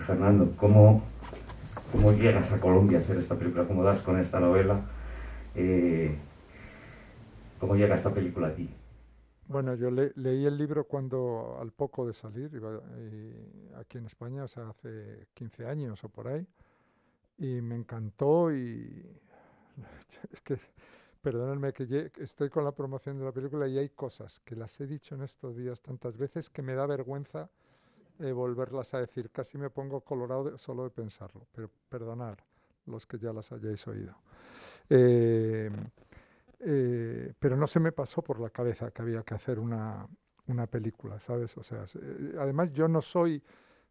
Fernando, ¿cómo, ¿cómo llegas a Colombia a hacer esta película? ¿Cómo das con esta novela? Eh, ¿Cómo llega esta película a ti? Bueno, yo leí el libro cuando, al poco de salir, iba, aquí en España, o sea, hace 15 años o por ahí, y me encantó y es que, perdónenme que estoy con la promoción de la película y hay cosas que las he dicho en estos días tantas veces que me da vergüenza eh, volverlas a decir. Casi me pongo colorado solo de pensarlo, pero perdonad los que ya las hayáis oído. Eh, eh, pero no se me pasó por la cabeza que había que hacer una, una película, ¿sabes? O sea, además yo no soy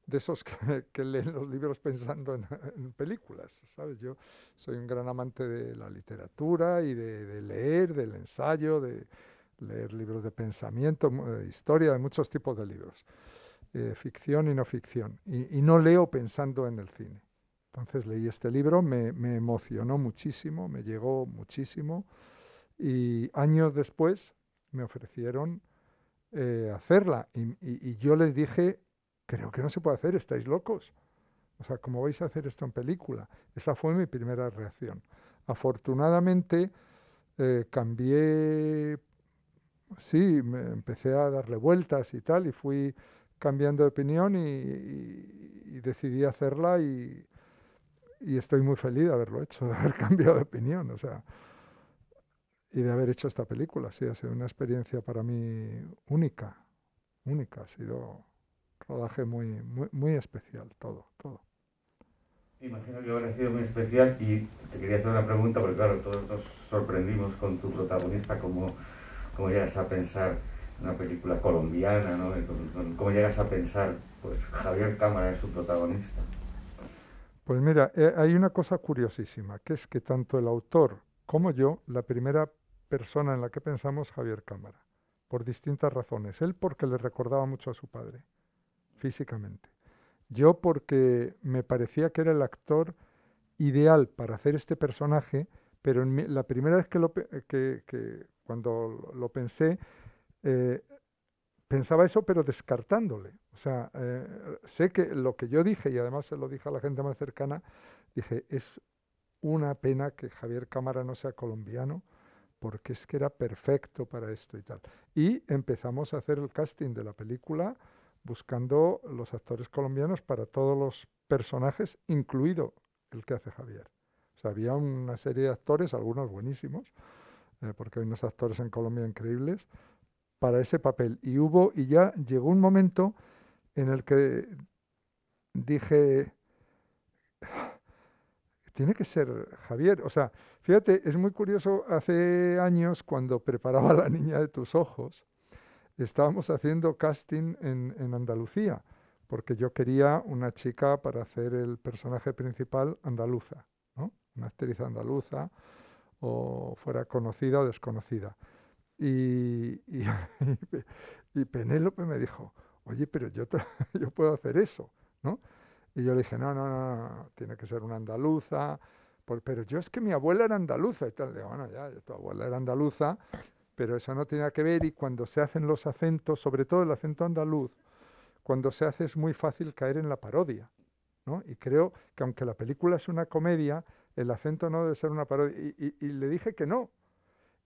de esos que, leen los libros pensando en, películas, ¿sabes? Yo soy un gran amante de la literatura y de, leer, del ensayo, de leer libros de pensamiento, de historia, de muchos tipos de libros, eh, ficción y no ficción, y, no leo pensando en el cine. Entonces leí este libro, me, emocionó muchísimo, me llegó muchísimo. Y años después me ofrecieron eh, hacerla y, yo les dije, creo que no se puede hacer, estáis locos. O sea, ¿cómo vais a hacer esto en película? Esa fue mi primera reacción. Afortunadamente eh, cambié, sí, empecé a darle vueltas y tal, y fui cambiando de opinión y, decidí hacerla y, y, estoy muy feliz de haberlo hecho, de haber cambiado de opinión. O sea, y de haber hecho esta película. Sí, ha sido una experiencia para mí única, única. Ha sido un rodaje muy, muy, especial, todo, todo. Imagino que habrá sido muy especial y te quería hacer una pregunta, porque claro, todos nos sorprendimos con tu protagonista, cómo, cómo llegas a pensar una película colombiana, ¿no? ¿Cómo llegas a pensar, pues Javier Cámara es su protagonista? Pues mira, eh, hay una cosa curiosísima, que es que tanto el autor como yo, la primera persona en la que pensamos Javier Cámara, por distintas razones. Él porque le recordaba mucho a su padre, físicamente. Yo porque me parecía que era el actor ideal para hacer este personaje, pero la primera vez que, lo, que, cuando lo pensé, eh, pensaba eso, pero descartándole. O sea, eh, sé que lo que yo dije, y además se lo dije a la gente más cercana, dije, es una pena que Javier Cámara no sea colombiano, porque es que era perfecto para esto y tal. Y empezamos a hacer el casting de la película buscando los actores colombianos para todos los personajes, incluido el que hace Javier. O sea, había una serie de actores, algunos buenísimos, eh, porque hay unos actores en Colombia increíbles, para ese papel. Y hubo, y ya llegó un momento en el que dije, tiene que ser Javier. O sea, fíjate, es muy curioso, hace años cuando preparaba La Niña de tus Ojos, estábamos haciendo casting en, Andalucía, porque yo quería una chica para hacer el personaje principal andaluza, ¿no? una actriz andaluza, o fuera conocida o desconocida. Y, y, Penélope me dijo, oye, pero yo, yo puedo hacer eso, ¿no? Y yo le dije, no, no, no, tiene que ser una andaluza. pero yo es que mi abuela era andaluza y tal. Digo, bueno, ya, tu abuela era andaluza, pero eso no tiene que ver. Y cuando se hacen los acentos, sobre todo el acento andaluz, cuando se hace es muy fácil caer en la parodia. ¿no? Y creo que aunque la película es una comedia, el acento no debe ser una parodia. Y, le dije que no.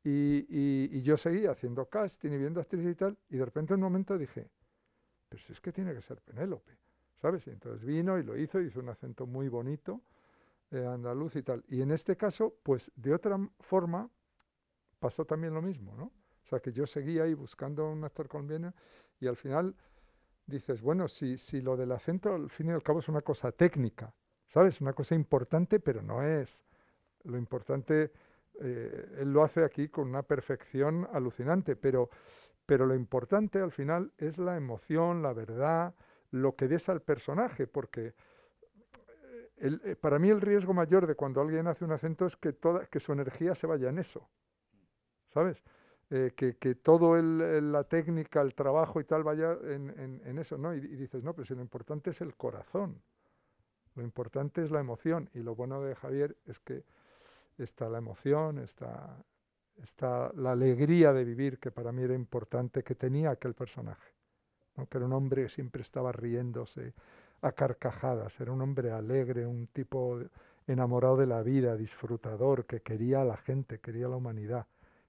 Y, yo seguía haciendo casting y viendo actrices y tal. Y de repente en un momento dije, pero si es que tiene que ser Penélope. ¿sabes? Y entonces vino y lo hizo, hizo un acento muy bonito, eh, andaluz y tal. Y en este caso, pues de otra forma, pasó también lo mismo, ¿no? O sea, que yo seguía ahí buscando un actor colombiano y al final dices, bueno, si, si lo del acento al fin y al cabo es una cosa técnica, ¿sabes? Una cosa importante, pero no es. Lo importante, eh, él lo hace aquí con una perfección alucinante, pero, pero lo importante al final es la emoción, la verdad, lo que des al personaje, porque eh, eh, para mí el riesgo mayor de cuando alguien hace un acento es que, toda, que su energía se vaya en eso, ¿sabes? Que, que, todo el, la técnica, el trabajo y tal vaya en, en, eso, ¿no? Y, dices, no, pero si lo importante es el corazón, lo importante es la emoción, y lo bueno de Javier es que está la emoción, está, está la alegría de vivir, que para mí era importante que tenía aquel personaje que era un hombre que siempre estaba riéndose, a carcajadas, era un hombre alegre, un tipo enamorado de la vida, disfrutador, que quería a la gente, quería a la humanidad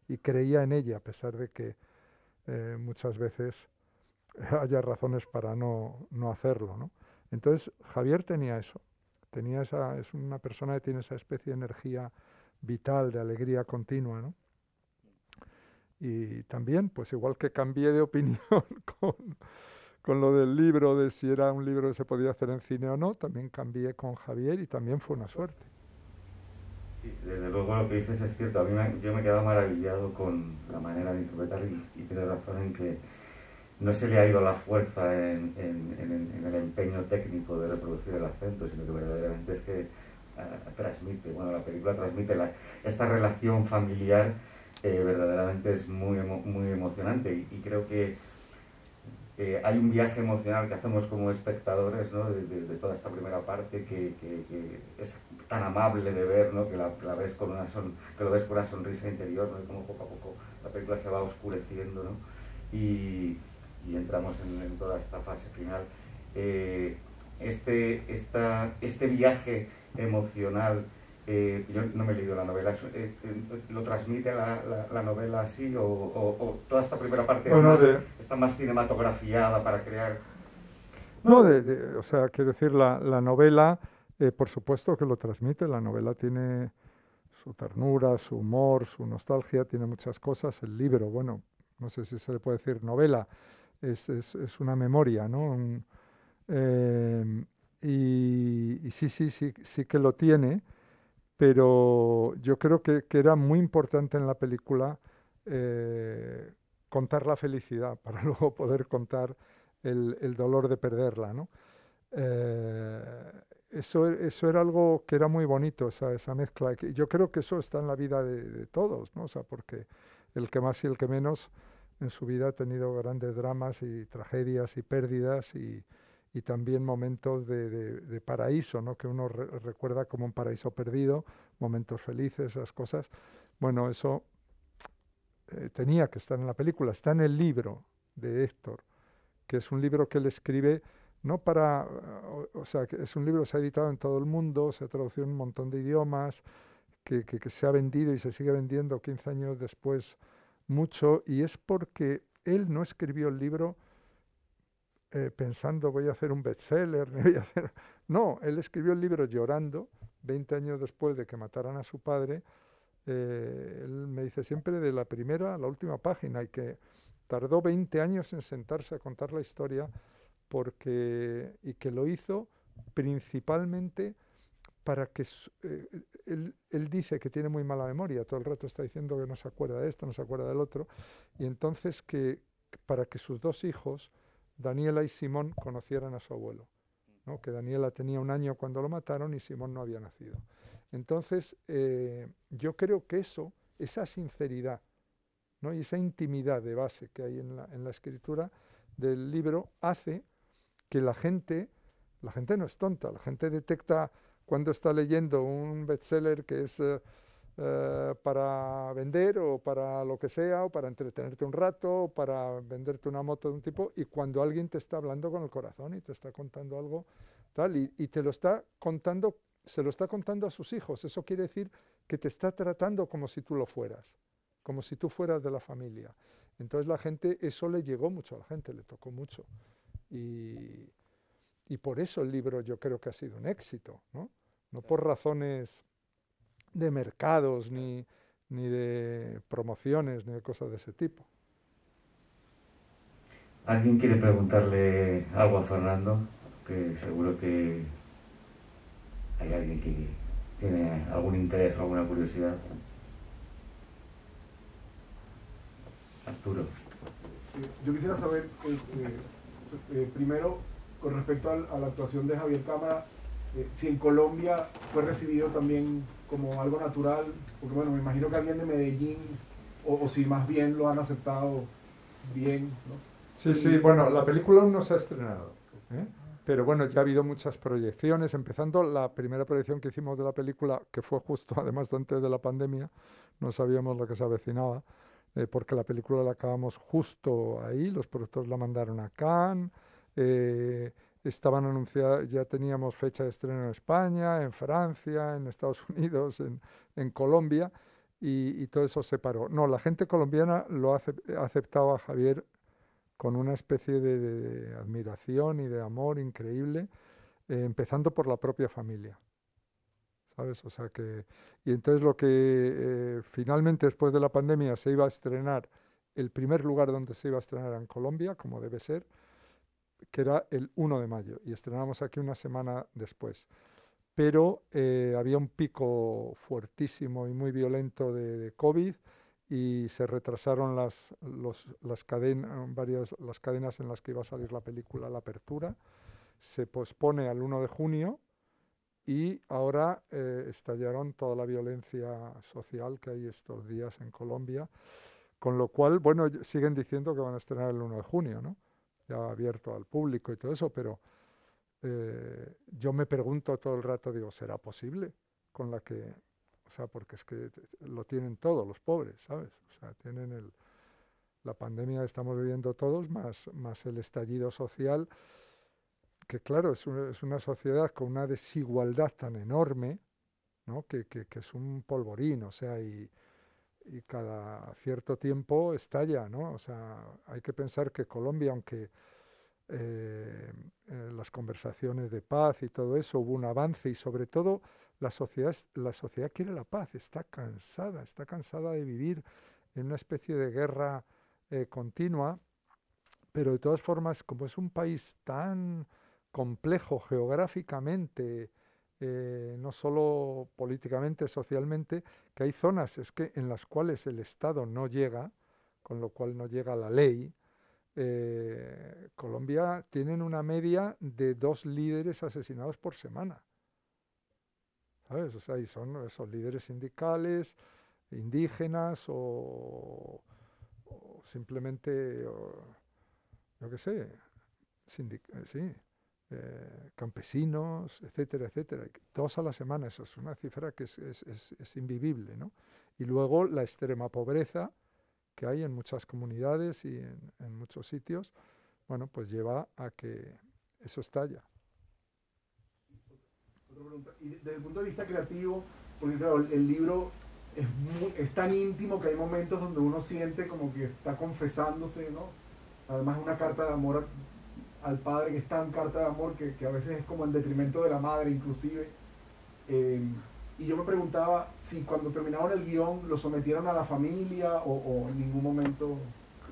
y creía en ella, a pesar de que eh, muchas veces haya razones para no, no hacerlo. ¿no? Entonces, Javier tenía eso, tenía esa, es una persona que tiene esa especie de energía vital, de alegría continua. ¿no? Y también, pues igual que cambié de opinión con, con lo del libro, de si era un libro que se podía hacer en cine o no, también cambié con Javier y también fue una suerte. desde luego lo que dices es cierto. A mí me, yo me he quedado maravillado con la manera de interpretar y, y tiene razón en que no se le ha ido la fuerza en, el empeño técnico de reproducir el acento, sino que verdaderamente es que transmite, bueno, la película transmite esta relación familiar, eh, verdaderamente es muy, muy emocionante y, creo que eh, hay un viaje emocional que hacemos como espectadores ¿no? de, toda esta primera parte que, es tan amable de ver, ¿no? que, la, ves con una son, que lo ves con una sonrisa interior, ¿no? y como poco a poco la película se va oscureciendo. ¿no? Y, y entramos en, toda esta fase final. Eh, este, esta, este viaje emocional, eh, yo no me he leído la novela, eh, ¿lo transmite la, la, novela así o, o, toda esta primera parte está más cinematografiada para crear... No, o sea, quiero decir, la, la novela, por supuesto que lo transmite, la novela tiene su ternura, su humor, su nostalgia, tiene muchas cosas, el libro, bueno, no sé si se le puede decir novela, es, es, es una memoria, ¿no? Em, y, sí, sí, sí, sí que lo tiene, pero yo creo que, que era muy importante en la película eh, contar la felicidad para luego poder contar el, el dolor de perderla, ¿no? Eh, eso, eso, era algo que era muy bonito, esa, esa mezcla. Yo creo que eso está en la vida de, de, todos, ¿no? O sea, porque el que más y el que menos en su vida ha tenido grandes dramas y tragedias y pérdidas y, y también momentos de, de, paraíso, ¿no? que uno recuerda como un paraíso perdido, momentos felices, esas cosas. Bueno, eso eh, tenía que estar en la película, está en el libro de Héctor, que es un libro que él escribe no para, o, sea, que es un libro que se ha editado en todo el mundo, se ha traducido en un montón de idiomas, que, que, se ha vendido y se sigue vendiendo 15 años después mucho y es porque él no escribió el libro eh, pensando voy a hacer un bestseller. No, él escribió el libro llorando, 20 años después de que mataran a su padre. Eh, él me dice siempre de la primera a la última página y que tardó 20 años en sentarse a contar la historia porque, y que lo hizo principalmente para que eh, él, dice que tiene muy mala memoria, todo el rato está diciendo que no se acuerda de esto, no se acuerda del otro, y entonces que para que sus dos hijos, Daniela y Simón, conocieran a su abuelo, ¿no? que Daniela tenía un año cuando lo mataron y Simón no había nacido. Entonces, eh, yo creo que eso, esa sinceridad ¿no? y esa intimidad de base que hay en la, en la escritura del libro hace que la gente, la gente no es tonta, la gente detecta cuando está leyendo un bestseller que es eh, eh, para vender o para lo que sea, o para entretenerte un rato, o para venderte una moto de un tipo, y cuando alguien te está hablando con el corazón y te está contando algo tal, y, y te lo está contando, se lo está contando a sus hijos, eso quiere decir que te está tratando como si tú lo fueras, como si tú fueras de la familia. Entonces la gente, eso le llegó mucho a la gente, le tocó mucho. Y, y por eso el libro yo creo que ha sido un éxito, ¿no? No por razones de mercados, ni, ni de promociones, ni de cosas de ese tipo. ¿Alguien quiere preguntarle algo a Fernando? Que seguro que hay alguien que tiene algún interés o alguna curiosidad. Arturo. Yo quisiera saber, eh, eh, eh, primero, con respecto a, la actuación de Javier Cámara, eh, si en Colombia fue recibido también como algo natural, porque bueno, me imagino que alguien de Medellín, o, si más bien lo han aceptado bien, ¿no? Sí, sí, bueno, la película aún no se ha estrenado, ¿eh? pero bueno, ya ha habido muchas proyecciones, empezando la primera proyección que hicimos de la película, que fue justo además antes de la pandemia, no sabíamos lo que se avecinaba, eh, porque la película la acabamos justo ahí, los productores la mandaron a Cannes, eh, estaban anunciadas, ya teníamos fecha de estreno en España, en Francia, en Estados Unidos, en, Colombia, y, todo eso se paró. No, la gente colombiana lo ha aceptado a Javier con una especie de, admiración y de amor increíble, eh, empezando por la propia familia. ¿Sabes? O sea que. Y entonces lo que eh, finalmente después de la pandemia se iba a estrenar, el primer lugar donde se iba a estrenar era en Colombia, como debe ser, que era el 1 de mayo, y estrenamos aquí una semana después. Pero eh, había un pico fuertísimo y muy violento de, COVID y se retrasaron las, las, cadenas, varias, las cadenas en las que iba a salir la película, la apertura. Se pospone al 1 de junio y ahora eh, estallaron toda la violencia social que hay estos días en Colombia, con lo cual, bueno, siguen diciendo que van a estrenar el 1 de junio, ¿no? Ya abierto al público y todo eso, pero eh, yo me pregunto todo el rato, digo, ¿será posible? Con la que, o sea, porque es que lo tienen todos los pobres, ¿sabes? O sea, tienen el, la pandemia que estamos viviendo todos, más, más el estallido social que claro, es una, sociedad con una desigualdad tan enorme, ¿no? que, es un polvorín, o sea, y, cada cierto tiempo estalla, ¿no? O sea, hay que pensar que Colombia, aunque eh, en las conversaciones de paz y todo eso hubo un avance y sobre todo la sociedad, la sociedad quiere la paz, está cansada, está cansada de vivir en una especie de guerra eh, continua, pero de todas formas, como es un país tan complejo geográficamente, eh, no solo políticamente, socialmente, que hay zonas es que en las cuales el Estado no llega, con lo cual no llega la ley. Eh, Colombia tienen una media de dos líderes asesinados por semana. ¿Sabes? O sea, y son esos líderes sindicales, indígenas o, simplemente, yo qué sé, sí, eh, campesinos, etcétera, etcétera. Dos a la semana, eso es una cifra que es, es, invivible. ¿no? Y luego la extrema pobreza que hay en muchas comunidades y en, muchos sitios, bueno, pues lleva a que eso estalla. Otra pregunta. Y desde el punto de vista creativo, el libro es, es tan íntimo que hay momentos donde uno siente como que está confesándose, ¿no? Además es una carta de amor al padre que está en carta de amor, que, a veces es como en detrimento de la madre inclusive. Eh, y yo me preguntaba si cuando terminaron el guion lo sometieron a la familia o, en ningún momento,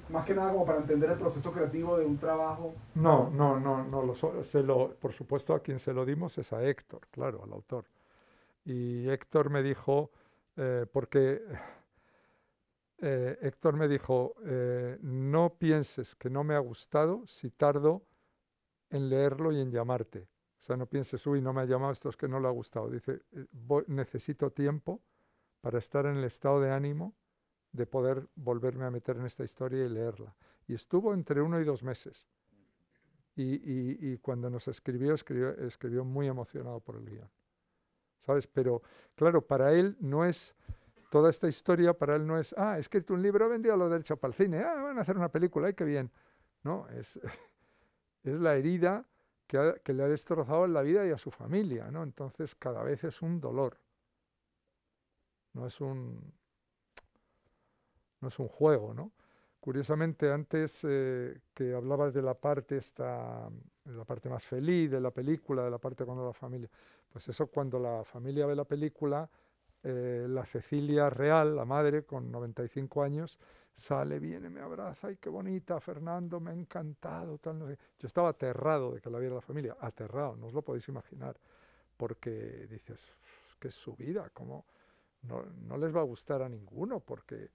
más que nada como para entender el proceso creativo de un trabajo. No, no, no, no lo, se lo, por supuesto a quien se lo dimos es a Héctor, claro, al autor. Y Héctor me dijo, eh, porque eh, Héctor me dijo, no pienses que no me ha gustado si tardo en leerlo y en llamarte. O sea, no pienses, uy, no me ha llamado, esto es que no le ha gustado. Dice, eh, necesito tiempo para estar en el estado de ánimo de poder volverme a meter en esta historia y leerla. Y estuvo entre uno y dos meses. Y, cuando nos escribió, escribió, escribió muy emocionado por el guion. ¿Sabes? Pero claro, para él no es, toda esta historia para él no es, ah, he escrito un libro, he vendido lo del Chapalcine, ah, van a hacer una película, ay, qué bien. No, es, es la herida que, le ha destrozado en la vida y a su familia, ¿no? Entonces cada vez es un dolor. No es un, no es un juego, ¿no? Curiosamente, antes eh, que hablabas de la parte esta, la parte más feliz de la película, de la parte cuando la familia, pues eso cuando la familia ve la película, eh, la Cecilia real, la madre con 95 años, sale, viene, me abraza, ay, qué bonita, Fernando, me ha encantado. Tal, Yo estaba aterrado de que la viera la familia, aterrado, no os lo podéis imaginar, porque dices, es que es su vida, como no, no, les va a gustar a ninguno, porque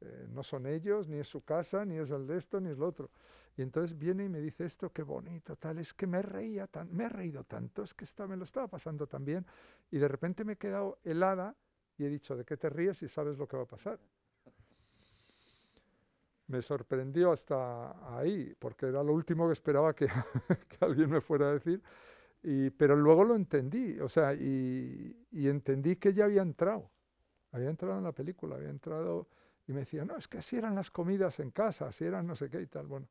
eh, no son ellos, ni es su casa, ni es el de esto, ni es lo otro. Y entonces viene y me dice esto, qué bonito, tal, es que me reía tan, me he reído tanto, es que me lo estaba pasando tan bien, y de repente me he quedado helada y he dicho, ¿de qué te ríes y sabes lo que va a pasar? Me sorprendió hasta ahí, porque era lo último que esperaba que, alguien me fuera a decir, y, pero luego lo entendí, o sea, y, entendí que ya había entrado, había entrado en la película, había entrado, y me decía, no, es que así eran las comidas en casa, así eran no sé qué y tal, bueno.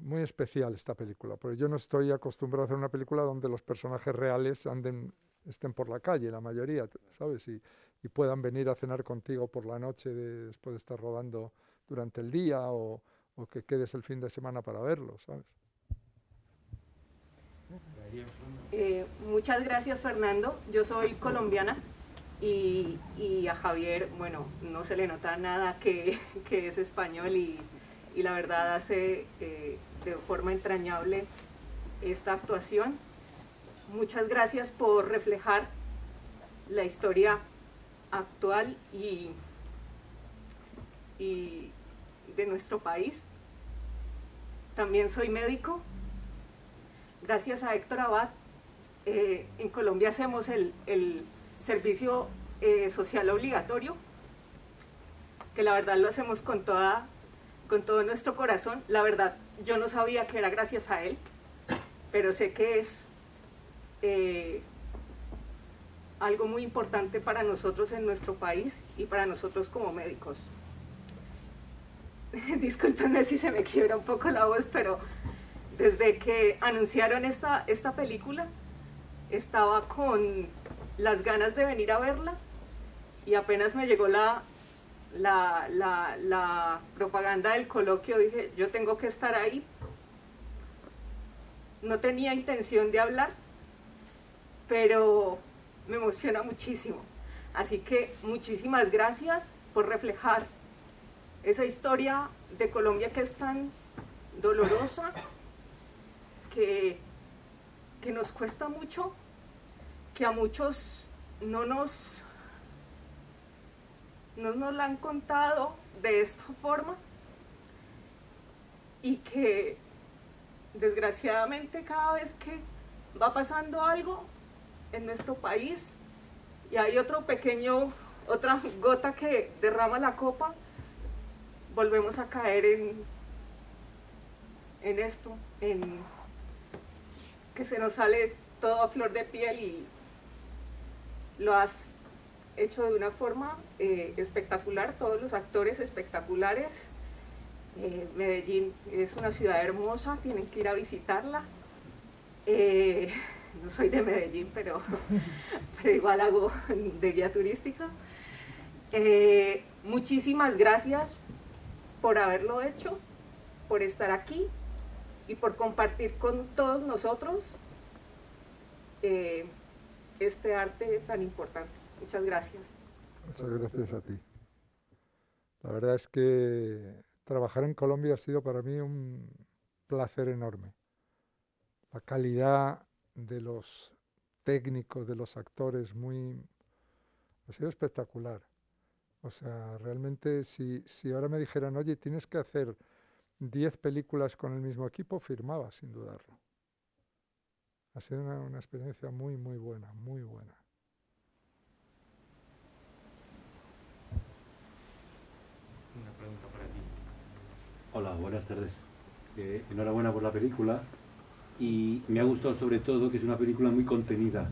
muy especial esta película, porque yo no estoy acostumbrado a hacer una película donde los personajes reales anden, estén por la calle, la mayoría, ¿sabes? Y, y puedan venir a cenar contigo por la noche después de estar rodando durante el día o, o que quedes el fin de semana para verlo, ¿sabes? Eh, muchas gracias Fernando, yo soy colombiana y, y, a Javier, bueno, no se le nota nada que, que es español y, y, la verdad hace eh, de forma entrañable esta actuación. Muchas gracias por reflejar la historia actual y, y de nuestro país. También soy médico. Gracias a Héctor Abad, eh, en Colombia hacemos el, el servicio eh, social obligatorio, que la verdad lo hacemos con, toda, con todo nuestro corazón. La verdad, yo no sabía que era gracias a él, pero sé que es eh, algo muy importante para nosotros en nuestro país y para nosotros como médicos. Discúlpenme si se me quiebra un poco la voz, pero desde que anunciaron esta, esta película, estaba con las ganas de venir a verla y apenas me llegó la, la, la, la propaganda del coloquio, dije, yo tengo que estar ahí. No tenía intención de hablar, pero me emociona muchísimo. Así que muchísimas gracias por reflejar esa historia de Colombia que es tan dolorosa, que, que nos cuesta mucho, que a muchos no nos, no nos la han contado de esta forma y que desgraciadamente cada vez que va pasando algo en nuestro país y hay otro pequeño, otra gota que derrama la copa, volvemos a caer en, en esto, en que se nos sale todo a flor de piel y lo has hecho de una forma eh, espectacular, todos los actores espectaculares. Eh, Medellín es una ciudad hermosa, tienen que ir a visitarla. Eh, no soy de Medellín, pero, pero igual hago de guía turística. muchísimas gracias por haberlo hecho, por estar aquí y por compartir con todos nosotros eh, este arte tan importante. Muchas gracias. Muchas gracias a ti. La verdad es que trabajar en Colombia ha sido para mí un placer enorme. La calidad de los técnicos, de los actores, muy ha sido espectacular. O sea, realmente si, si ahora me dijeran, oye, tienes que hacer 10 películas con el mismo equipo, firmaba sin dudarlo. Ha sido una, una experiencia muy, muy buena, muy buena. Una pregunta para ti. Hola, buenas tardes. Eh, enhorabuena por la película y me ha gustado sobre todo que es una película muy contenida,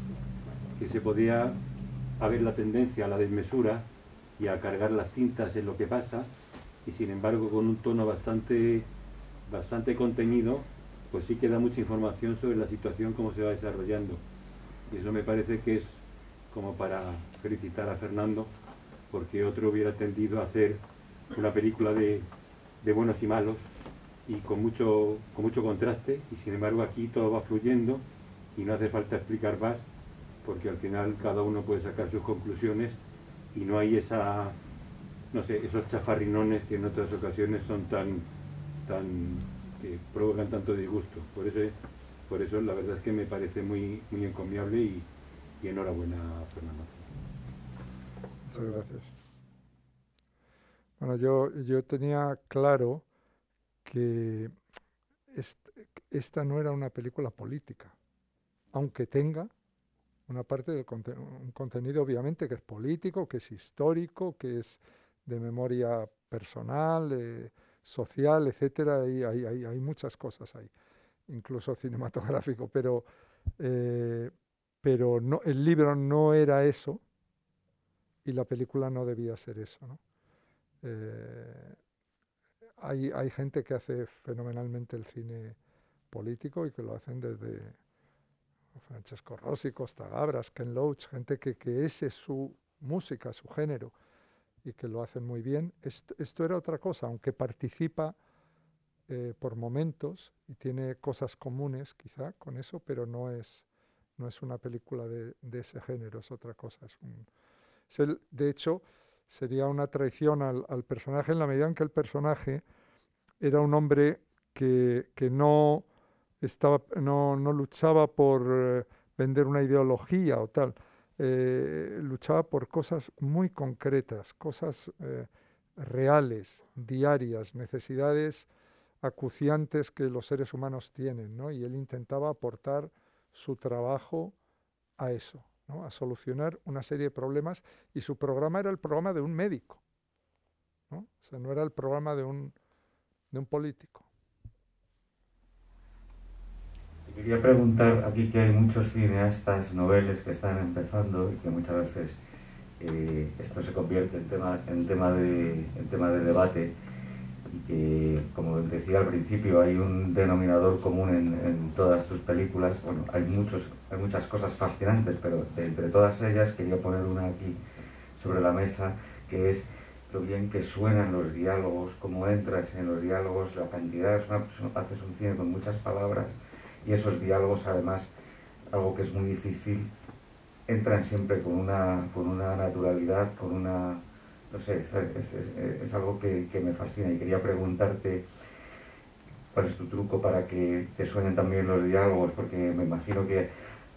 que se podía haber la tendencia a la desmesura y a cargar las tintas en lo que pasa y sin embargo con un tono bastante, bastante contenido, pues sí que da mucha información sobre la situación, cómo se va desarrollando. Y eso me parece que es como para felicitar a Fernando, porque otro hubiera tendido a hacer una película de, de buenos y malos y con mucho, con mucho contraste, y sin embargo aquí todo va fluyendo y no hace falta explicar más, porque al final cada uno puede sacar sus conclusiones y no hay esa, no sé, esos chafarrinones que en otras ocasiones son tan, tan, que provocan tanto disgusto. Por eso, por eso la verdad es que me parece muy, muy encomiable y, y enhorabuena, Fernando. Muchas gracias. Bueno, yo, yo tenía claro que esta no era una película política, aunque tenga una parte del un contenido obviamente que es político, que es histórico, que es de memoria personal, eh, social, etcétera, hay, hay, hay, muchas cosas ahí, incluso cinematográfico, pero, eh, pero no, el libro no era eso y la película no debía ser eso. ¿no? Eh, hay, hay gente que hace fenomenalmente el cine político y que lo hacen desde Francesco Rossi, Costa Gabras, Ken Loach, gente que, que ese es su música, su género, y que lo hacen muy bien. Esto, esto era otra cosa, aunque participa eh, por momentos y tiene cosas comunes quizá con eso, pero no es, no es una película de, de ese género, es otra cosa. Es un, es el, de hecho, sería una traición al, personaje en la medida en que el personaje era un hombre que, que no, estaba, no, no luchaba por eh, vender una ideología o tal, eh, luchaba por cosas muy concretas, cosas eh, reales, diarias, necesidades acuciantes que los seres humanos tienen, ¿no? Y él intentaba aportar su trabajo a eso, a solucionar una serie de problemas y su programa era el programa de un médico, ¿no? O sea, no era el programa de un, de un político. Te quería preguntar, aquí que hay muchos cineastas, noveles que están empezando y que muchas veces eh, esto se convierte en tema, en tema, de, en tema de debate y que, como decía al principio, hay un denominador común en, todas tus películas. Bueno, hay, muchos, hay muchas cosas fascinantes, pero entre todas ellas quería poner una aquí sobre la mesa, que es lo bien que suenan los diálogos, cómo entras en los diálogos, la cantidad, haces un cine con muchas palabras y esos diálogos además, algo que es muy difícil, entran siempre con una, con una naturalidad, con una no sé, es, es, es algo que, que, me fascina y quería preguntarte cuál es tu truco para que te suenen también los diálogos, porque me imagino que,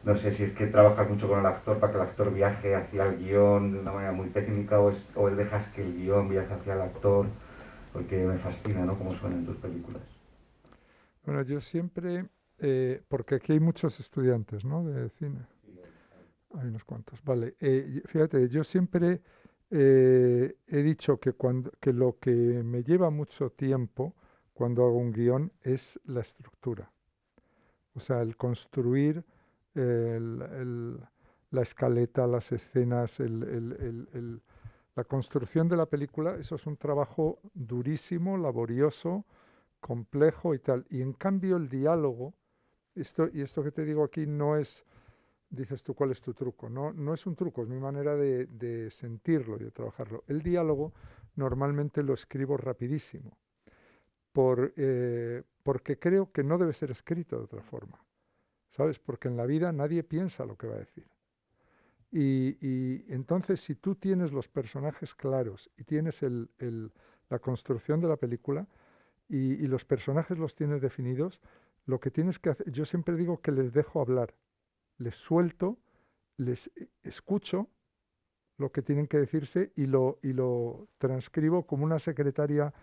no sé si es que trabajas mucho con el actor para que el actor viaje hacia el guion de una manera muy técnica o, o dejas que el guion viaje hacia el actor, porque me fascina ¿no? cómo suenan tus películas. Bueno, yo siempre, eh, porque aquí hay muchos estudiantes ¿no? de cine. Hay unos cuantos. Vale, eh, fíjate, yo siempre eh, he dicho que, cuando, que lo que me lleva mucho tiempo cuando hago un guion es la estructura. O sea, el construir la escaleta, las escenas, la construcción de la película, eso es un trabajo durísimo, laborioso, complejo y tal. Y en cambio el diálogo, esto, y esto que te digo aquí no es dices tú cuál es tu truco. No, no es un truco, es mi manera de, de sentirlo y de trabajarlo. El diálogo normalmente lo escribo rapidísimo, por, eh, porque creo que no debe ser escrito de otra forma. ¿Sabes? Porque en la vida nadie piensa lo que va a decir. Y, y entonces si tú tienes los personajes claros y tienes el, el, la construcción de la película y, y los personajes los tienes definidos, lo que tienes que hacer, yo siempre digo que les dejo hablar les suelto, les escucho lo que tienen que decirse y lo, y lo transcribo como una secretaria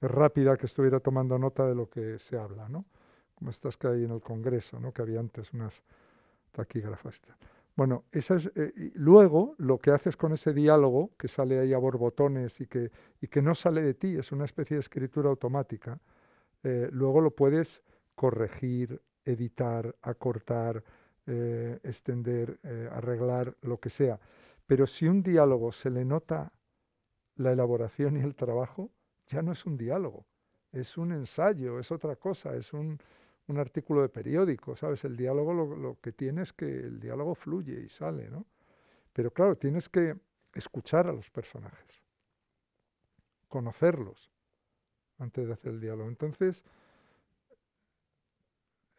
rápida que estuviera tomando nota de lo que se habla, ¿no? Como estas que hay en el Congreso, ¿no? Que había antes unas taquígrafas. Bueno, esa es, eh, luego lo que haces con ese diálogo, que sale ahí a borbotones y que, y que no sale de ti, es una especie de escritura automática, eh, luego lo puedes corregir, editar, acortar, eh, extender, eh, arreglar, lo que sea. Pero si un diálogo se le nota la elaboración y el trabajo, ya no es un diálogo, es un ensayo, es otra cosa, es un, un artículo de periódico, ¿sabes? El diálogo lo, lo, que tiene es que el diálogo fluye y sale, ¿no? Pero claro, tienes que escuchar a los personajes, conocerlos antes de hacer el diálogo. Entonces,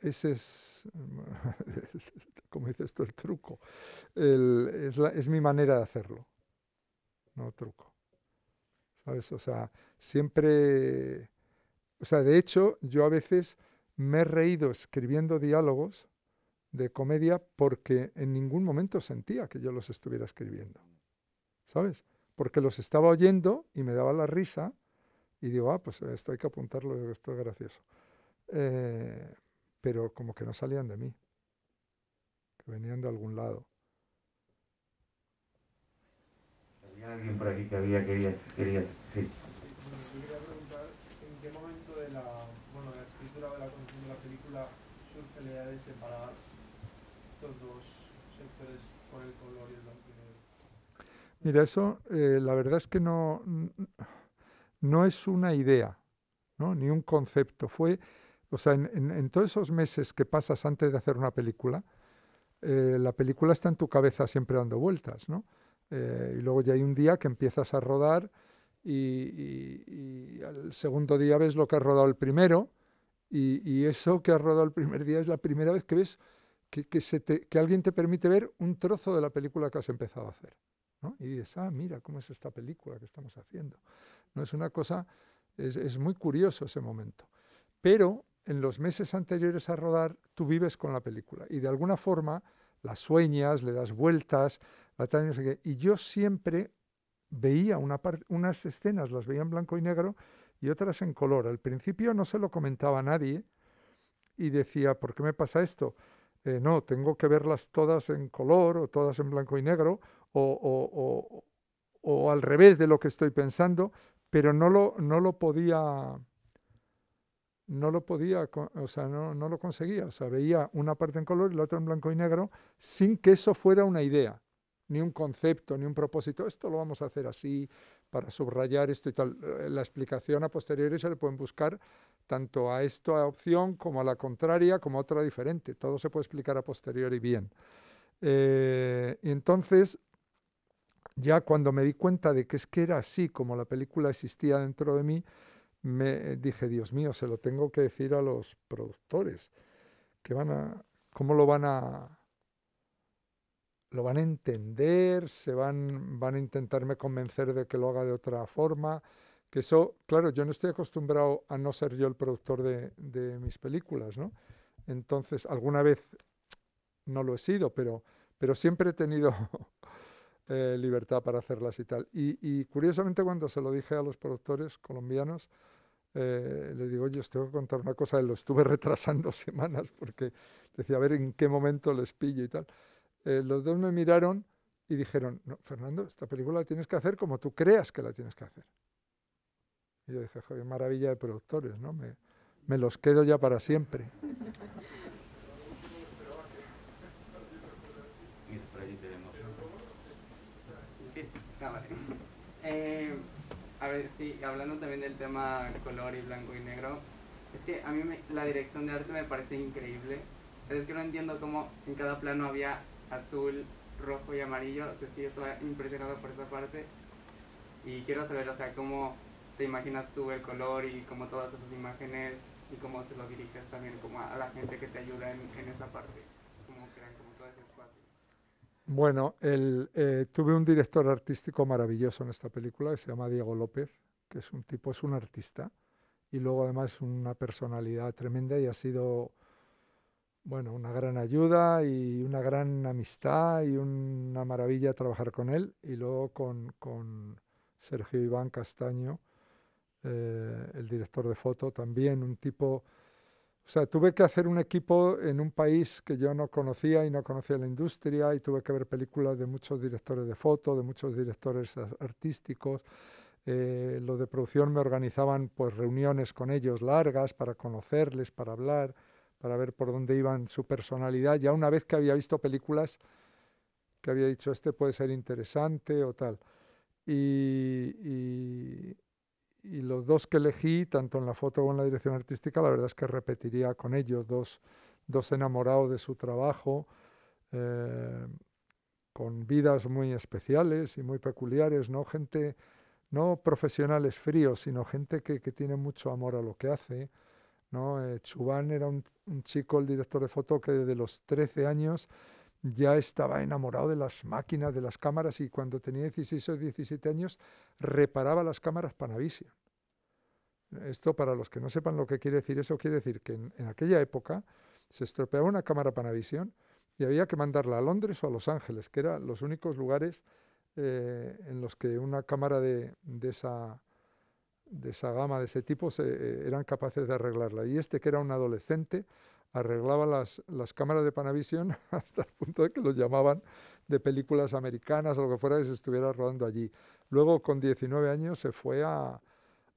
ese es, como dices esto, el truco. Es, es, mi manera de hacerlo, no truco. ¿Sabes? O sea, siempre... O sea, de hecho, yo a veces me he reído escribiendo diálogos de comedia porque en ningún momento sentía que yo los estuviera escribiendo. ¿Sabes? Porque los estaba oyendo y me daba la risa y digo, ah, pues esto hay que apuntarlo, esto es gracioso. Eh, pero como que no salían de mí, que venían de algún lado. Había alguien por aquí que había quería, quería sí. Yo quería preguntar en qué momento de la, bueno, de la escritura o de la construcción de la película surge la idea de separar estos dos sectores por el color y el blanco y negro. Mira, eso eh, la verdad es que no, no es una idea, ¿no? ni un concepto. Fue, o sea, en, todos esos meses que pasas antes de hacer una película, eh, la película está en tu cabeza siempre dando vueltas, ¿no? Eh, y luego ya hay un día que empiezas a rodar y, al segundo día ves lo que has rodado el primero y, eso que has rodado el primer día es la primera vez que ves que, alguien te permite ver un trozo de la película que has empezado a hacer. Y dices, ah, mira cómo es esta película que estamos haciendo. ¿No? Es una cosa, es muy curioso ese momento. Pero en los meses anteriores a rodar, tú vives con la película y de alguna forma la sueñas, le das vueltas, la tal, no sé qué. Y yo siempre veía una unas escenas, las veía en blanco y negro y otras en color. Al principio no se lo comentaba a nadie y decía, ¿por qué me pasa esto? Eh, no, tengo que verlas todas en color o todas en blanco y negro o, o, al revés de lo que estoy pensando, pero no lo, no lo podía, no lo podía, o sea, no, no lo conseguía. O sea, veía una parte en color y la otra en blanco y negro sin que eso fuera una idea ni un concepto, ni un propósito, esto lo vamos a hacer así para subrayar esto y tal. Eh, la explicación a posteriori se le pueden buscar tanto a esta opción como a la contraria, como a otra diferente. Todo se puede explicar a posteriori bien. Eh, y entonces, ya cuando me di cuenta de que es que era así como la película existía dentro de mí, me dije, Dios mío, se lo tengo que decir a los productores, que van a, ¿cómo lo van a lo van a entender, se van, van a intentarme convencer de que lo haga de otra forma. Que eso, claro, yo no estoy acostumbrado a no ser yo el productor de, de mis películas, ¿no? Entonces, alguna vez no lo he sido, pero, pero siempre he tenido eh, libertad para hacerlas y tal. Y, curiosamente cuando se lo dije a los productores colombianos, eh, le digo, oye, os tengo que contar una cosa, lo estuve retrasando semanas porque decía, a ver en qué momento les pillo y tal. Eh, los dos me miraron y dijeron, no, Fernando, esta película la tienes que hacer como tú creas que la tienes que hacer. Y yo dije, joder, maravilla de productores, ¿no? Me, me los quedo ya para siempre. Eh, a ver, sí, hablando también del tema color y blanco y negro, es que a mí la dirección de arte me parece increíble. Es que no entiendo cómo en cada plano había azul, rojo y amarillo. O sea, es que yo estaba impresionado por esa parte. Y quiero saber, o sea, cómo te imaginas tú el color y cómo todas esas imágenes y cómo se lo diriges también como a la gente que te ayuda en, esa parte. Cómo crean como todo ese espacio. Bueno, el, eh, tuve un director artístico maravilloso en esta película que se llama Diego López, que es un tipo, es un artista y luego además una personalidad tremenda y ha sido bueno, una gran ayuda y una gran amistad y una maravilla trabajar con él. Y luego con, con Sergio Iván Castaño, eh, el director de foto, también un tipo... O sea, tuve que hacer un equipo en un país que yo no conocía y no conocía la industria y tuve que ver películas de muchos directores de foto, de muchos directores artísticos. Eh, lo de producción me organizaban pues reuniones con ellos largas para conocerles, para hablar para ver por dónde iban su personalidad, ya una vez que había visto películas que había dicho, este puede ser interesante o tal. Y, los dos que elegí, tanto en la foto como en la dirección artística, la verdad es que repetiría con ellos, dos, dos enamorados de su trabajo, eh, con vidas muy especiales y muy peculiares, no gente, no profesionales fríos, sino gente que, que tiene mucho amor a lo que hace, ¿no? Eh, Chubán era un, chico, el director de foto, que desde los 13 años ya estaba enamorado de las máquinas, de las cámaras, y cuando tenía 16 o 17 años reparaba las cámaras Panavision. Esto, para los que no sepan lo que quiere decir eso, quiere decir que en, aquella época se estropeaba una cámara Panavision y había que mandarla a Londres o a Los Ángeles, que eran los únicos lugares eh, en los que una cámara de, esa de esa gama, de ese tipo, eh, eran capaces de arreglarla. Y este, que era un adolescente, arreglaba las, las cámaras de Panavision hasta el punto de que los llamaban de películas americanas o lo que fuera que se estuviera rodando allí. Luego, con 19 años, se fue a,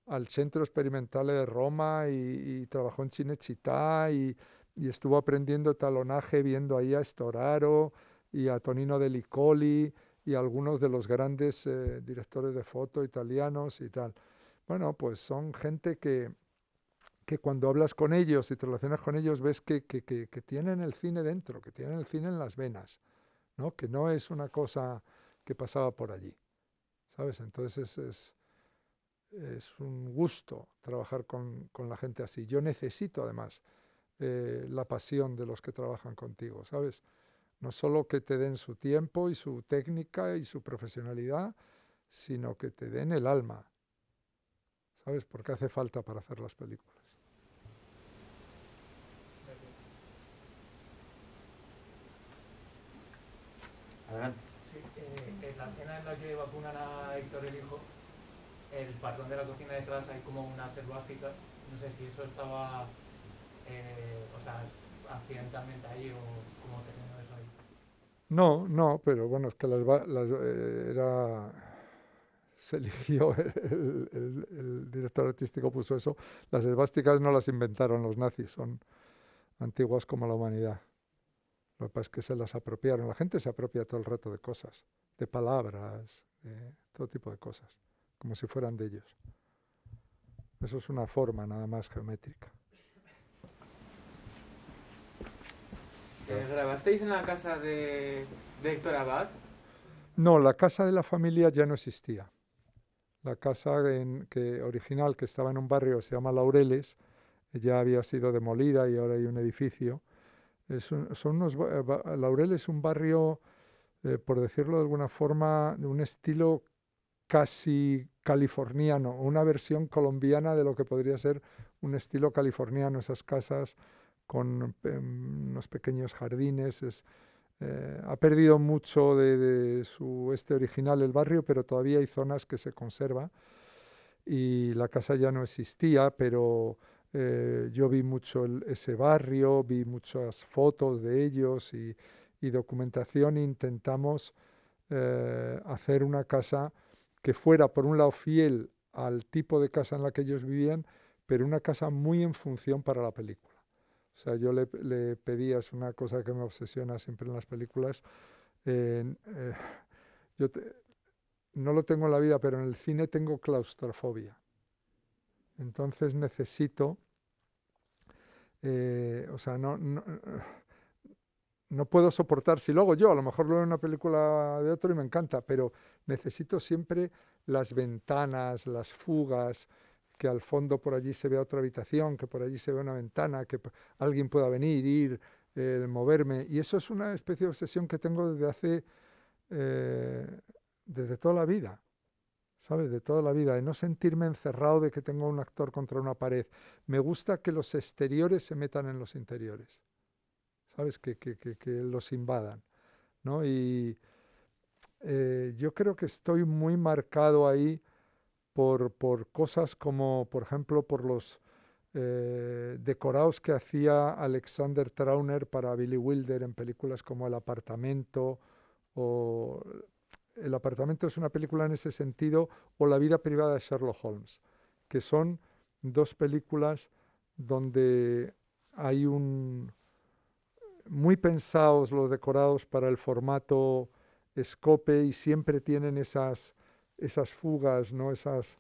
al Centro Experimental de Roma y, trabajó en Cinecittà y, y estuvo aprendiendo talonaje viendo ahí a Storaro y a Tonino de Licoli y algunos de los grandes eh, directores de foto italianos y tal. Bueno, pues son gente que, que cuando hablas con ellos y te relacionas con ellos ves que, que, que, tienen el cine dentro, que tienen el cine en las venas, ¿no? que no es una cosa que pasaba por allí. ¿Sabes? Entonces es, es un gusto trabajar con, con, la gente así. Yo necesito además eh, la pasión de los que trabajan contigo, ¿sabes? No solo que te den su tiempo y su técnica y su profesionalidad, sino que te den el alma, ¿sabes? Porque hace falta para hacer las películas. Adelante. Sí, eh, en la escena en la que vacunan a Héctor el hijo, el patrón de la cocina detrás hay como unas selvásticas. No sé si eso estaba, eh, o sea, accidentalmente ahí o como teniendo eso ahí. No, no, pero bueno, es que las, las eh, era se eligió, el, el, el, director artístico puso eso. Las esvásticas no las inventaron los nazis, son antiguas como la humanidad. Lo que pasa es que se las apropiaron. La gente se apropia todo el rato de cosas, de palabras, de todo tipo de cosas, como si fueran de ellos. Eso es una forma nada más geométrica. Eh, ¿Grabasteis en la casa de, de Héctor Abad? No, la casa de la familia ya no existía. La casa en, que, original, que estaba en un barrio, se llama Laureles, ya había sido demolida y ahora hay un edificio. Son unos, Laureles es un barrio, eh, por decirlo de alguna forma, de un estilo casi californiano, una versión colombiana de lo que podría ser un estilo californiano, esas casas con eh, unos pequeños jardines. Es, eh, ha perdido mucho de, de, su este original el barrio, pero todavía hay zonas que se conserva y la casa ya no existía, pero eh, yo vi mucho el, ese barrio, vi muchas fotos de ellos y, y documentación intentamos eh, hacer una casa que fuera, por un lado, fiel al tipo de casa en la que ellos vivían, pero una casa muy en función para la película. O sea, yo le, le pedía, es una cosa que me obsesiona siempre en las películas, eh, yo te, no lo tengo en la vida, pero en el cine tengo claustrofobia. Entonces necesito, eh, o sea, no, no, puedo soportar, si luego yo, a lo mejor lo veo en una película de otro y me encanta, pero necesito siempre las ventanas, las fugas, que al fondo por allí se vea otra habitación, que por allí se vea una ventana, que alguien pueda venir, ir, eh, moverme. Y eso es una especie de obsesión que tengo desde hace, eh, desde toda la vida, ¿sabes? De toda la vida, de no sentirme encerrado de que tengo un actor contra una pared. Me gusta que los exteriores se metan en los interiores, ¿sabes? Que, que, que, los invadan, ¿no? Y eh, yo creo que estoy muy marcado ahí por, por cosas como, por ejemplo, por los eh, decorados que hacía Alexander Trauner para Billy Wilder en películas como El apartamento o El apartamento es una película en ese sentido o La vida privada de Sherlock Holmes, que son dos películas donde hay un muy pensados los decorados para el formato escope y siempre tienen esas esas fugas, ¿no? esas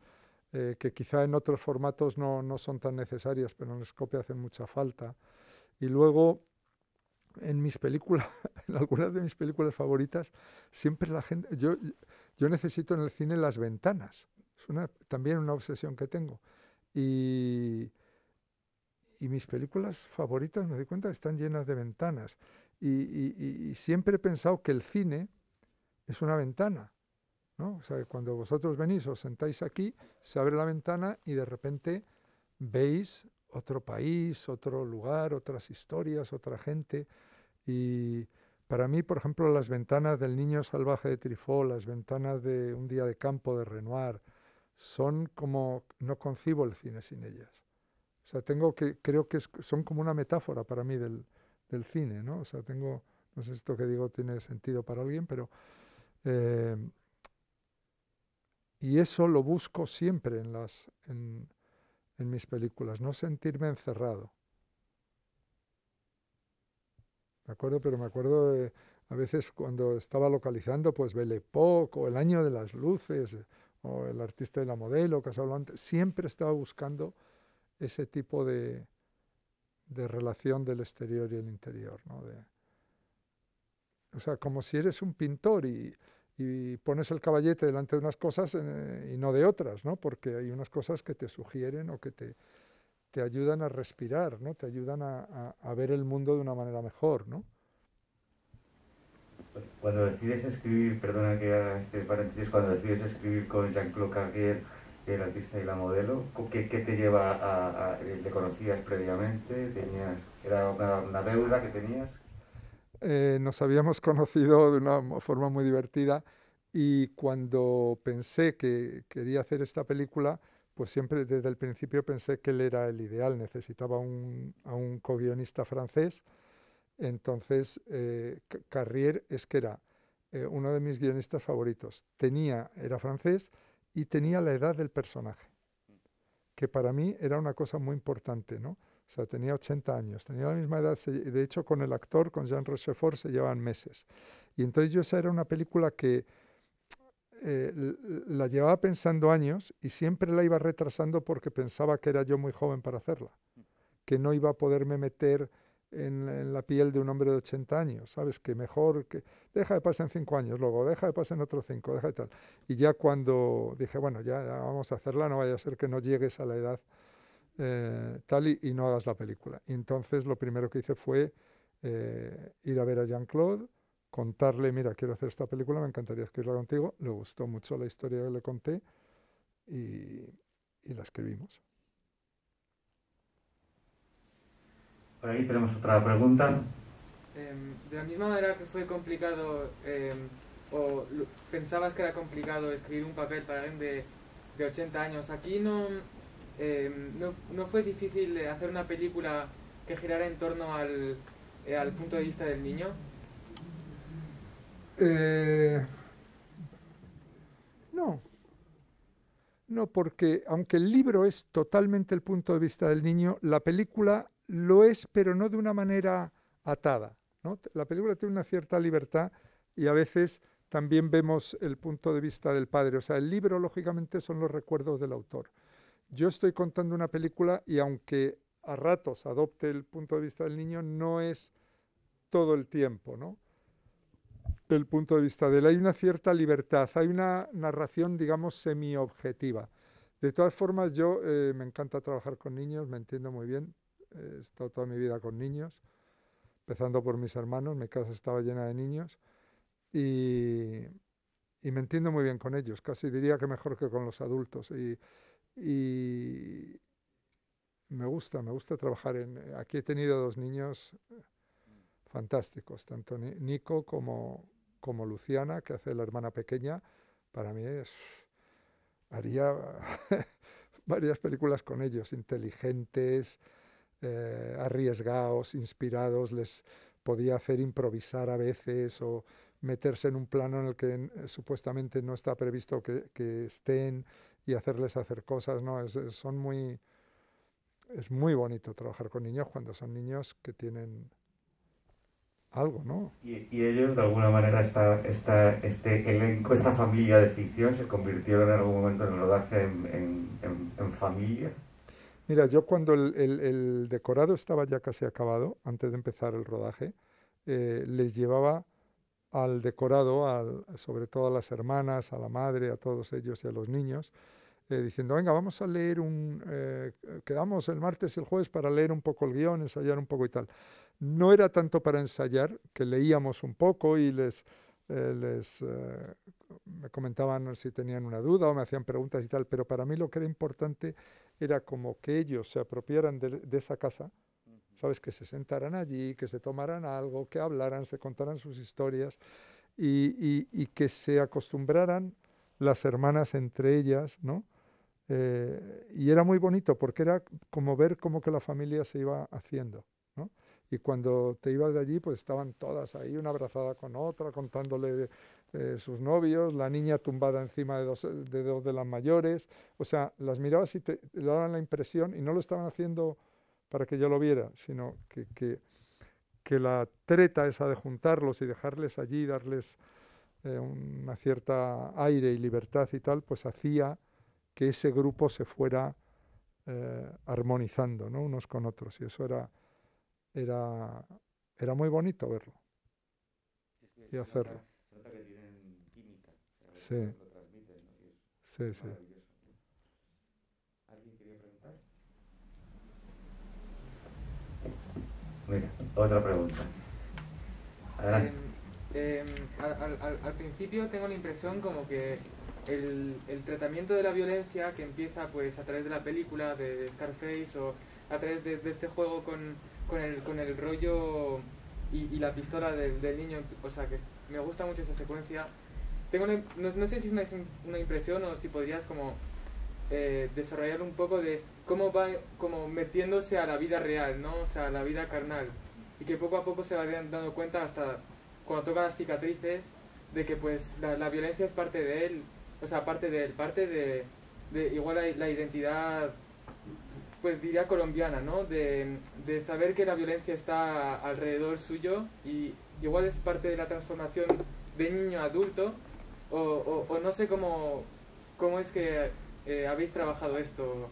eh, que quizá en otros formatos no, no, son tan necesarias, pero en el Scope hacen mucha falta. Y luego, en mis películas, en algunas de mis películas favoritas, siempre la gente, yo, yo necesito en el cine las ventanas, es una, también una obsesión que tengo. Y, y mis películas favoritas, me doy cuenta, están llenas de ventanas. Y, y, y siempre he pensado que el cine es una ventana ¿no? O sea, cuando vosotros venís, os sentáis aquí, se abre la ventana y de repente veis otro país, otro lugar, otras historias, otra gente. Y para mí, por ejemplo, las ventanas del Niño Salvaje de Trifol, las ventanas de Un Día de Campo de Renoir, son como, no concibo el cine sin ellas. O sea, tengo que, creo que son como una metáfora para mí del, cine, ¿no? O sea, tengo, no sé si esto que digo tiene sentido para alguien, pero... Eh, y eso lo busco siempre en, las, en mis películas, no sentirme encerrado. ¿De acuerdo? Pero me acuerdo de, a veces cuando estaba localizando, pues Belle Époque, o El Año de las Luces, o El Artista de la Modelo, Casablanca, siempre estaba buscando ese tipo de, de relación del exterior y el interior. ¿no? o sea, como si eres un pintor y, y pones el caballete delante de unas cosas eh, y no de otras, ¿no? porque hay unas cosas que te sugieren o que te, te ayudan a respirar, ¿no? te ayudan a, a, ver el mundo de una manera mejor. ¿no? Cuando decides escribir, perdona que haga este paréntesis, cuando decides escribir con Jean-Claude Carrier, el artista y la modelo, ¿qué, qué te lleva a, ¿Le conocías previamente? ¿Tenías, ¿Era una deuda que tenías? Eh, nos habíamos conocido de una forma muy divertida y cuando pensé que quería hacer esta película, pues siempre desde el principio pensé que él era el ideal, necesitaba un, a un co-guionista francés. Entonces, eh, Carrier es que era eh, uno de mis guionistas favoritos. Tenía, era francés y tenía la edad del personaje, que para mí era una cosa muy importante, ¿no? O sea, tenía 80 años, tenía la misma edad, de hecho con el actor, con Jean Rochefort, se llevan meses. Y entonces yo esa era una película que eh, la llevaba pensando años y siempre la iba retrasando porque pensaba que era yo muy joven para hacerla, que no iba a poderme meter en, la piel de un hombre de 80 años, ¿sabes? Que mejor que deja de pasar en 5 años, luego deja de pasar en otros 5, deja de tal. Y ya cuando dije, bueno, ya, ya, vamos a hacerla, no vaya a ser que no llegues a la edad eh, tal y, no hagas la película. Y entonces lo primero que hice fue eh, ir a ver a Jean-Claude, contarle, mira, quiero hacer esta película, me encantaría escribirla contigo. Le gustó mucho la historia que le conté y, la escribimos. Por ahí tenemos otra pregunta. Em, de la misma manera que fue complicado, em, o pensabas que era complicado escribir un papel para alguien de, de 80 años, aquí no, Em, no, no, fue difícil hacer una película que girara en torno al, eh, al punto de vista del niño? Eh, no. No, porque aunque el libro es totalmente el punto de vista del niño, la película lo es, pero no de una manera atada. ¿no? La película tiene una cierta libertad y a veces también vemos el punto de vista del padre. O sea, el libro, lógicamente, son los recuerdos del autor. Yo estoy contando una película y aunque a ratos adopte el punto de vista del niño, no es todo el tiempo, ¿no? El punto de vista de él. Hay una cierta libertad, hay una narración, digamos, semi-objetiva. De todas formas, yo eh, me encanta trabajar con niños, me entiendo muy bien. He estado toda mi vida con niños, empezando por mis hermanos, mi casa estaba llena de niños y, y me entiendo muy bien con ellos, casi diría que mejor que con los adultos. Y, y me gusta, me gusta trabajar en... Aquí he tenido dos niños fantásticos, tanto Nico como, como Luciana, que hace la hermana pequeña. Para mí es... Haría varias películas con ellos, inteligentes, eh, arriesgados, inspirados, les podía hacer improvisar a veces o meterse en un plano en el que supuestamente no está previsto que, que estén y hacerles hacer cosas, ¿no? Es, son muy, es muy bonito trabajar con niños cuando son niños que tienen algo, ¿no? Y, y ellos, de alguna manera, esta, esta, este elenco, esta familia de ficción, se convirtieron en algún momento en el rodaje en, en, en, familia. Mira, yo cuando el, el, el, decorado estaba ya casi acabado, antes de empezar el rodaje, eh, les llevaba al decorado, al, sobre todo a las hermanas, a la madre, a todos ellos y a los niños, eh, diciendo, venga, vamos a leer un, eh, quedamos el martes y el jueves para leer un poco el guion, ensayar un poco y tal. No era tanto para ensayar, que leíamos un poco y les, eh, les me comentaban si tenían una duda o me hacían preguntas y tal, pero para mí lo que era importante era como que ellos se apropiaran de, de esa casa, ¿sabes? Que se sentaran allí, que se tomaran algo, que hablaran, se contaran sus historias y, y, y que se acostumbraran las hermanas entre ellas, ¿no? Eh, y era muy bonito porque era como ver cómo que la familia se iba haciendo. Y cuando te ibas de allí, pues estaban todas ahí, una abrazada con otra, contándole eh, sus novios, la niña tumbada encima de dos, de dos de las mayores. O sea, las mirabas y te, daban la impresión, y no lo estaban haciendo para que yo lo viera, sino que, que, que la treta esa de juntarlos y dejarles allí, darles eh, una cierta aire y libertad y tal, pues hacía que ese grupo se fuera eh, armonizando ¿no? unos con otros. Y eso era, era, era muy bonito verlo y hacerlo. Sí. Sí, sí. ¿Alguien quería preguntar? Mira, otra pregunta. Adelante. Eh, al, al, al, principio tengo la impresión como que el, tratamiento de la violencia que empieza pues a través de la película de Scarface o a través de, este juego con, con, el, con el rollo y, la pistola del, niño, o sea que me gusta mucho esa secuencia. Tengo una, no, sé si es una, impresión o si podrías como eh, desarrollar un poco de cómo va como metiéndose a la vida real, ¿no? O sea, a la vida carnal. Y que poco a poco se va dando cuenta hasta cuando toca las cicatrices de que pues la violencia es parte de él, o sea, parte de él, parte de, de igual la, la, identidad, pues diría colombiana, ¿no? De, de, saber que la violencia está alrededor suyo y igual es parte de la transformación de niño a adulto, o, o, no sé cómo, cómo es que eh, habéis trabajado esto